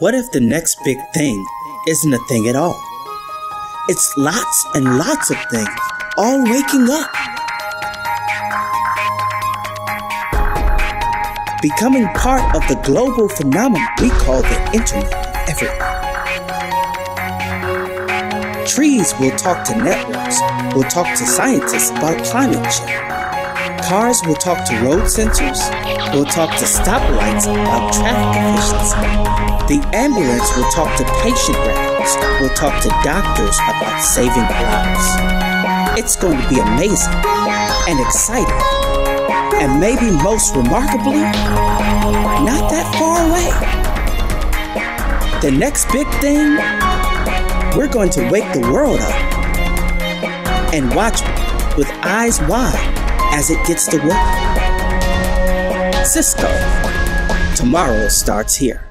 What if the next big thing isn't a thing at all? It's lots and lots of things all waking up. Becoming part of the global phenomenon we call the Internet Everything. Trees will talk to networks, will talk to scientists about climate change. Cars will talk to road sensors, will talk to stoplights about traffic efficiency. The ambulance will talk to patient records, will talk to doctors about saving lives. It's going to be amazing and exciting, and maybe most remarkably, not that far away. The next big thing, we're going to wake the world up and watch with eyes wide as it gets to work. Cisco, tomorrow starts here.